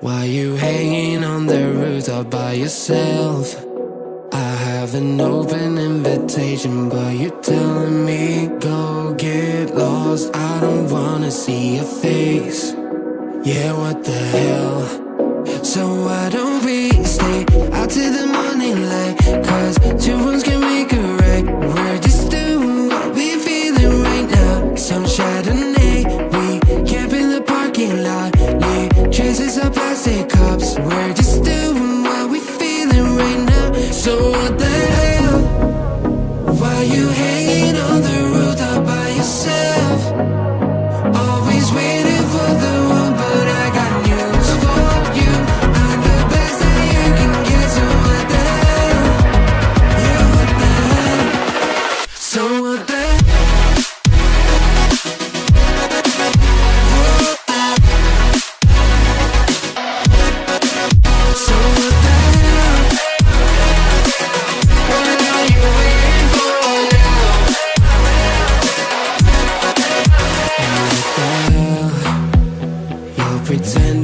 Why you hanging on the roof all by yourself? I have an open invitation, but you're telling me go get lost. I don't wanna see your face. Yeah, what the hell? So I don't Leave traces plastic cups. We're just doing what we feeling right now. So what the hell? And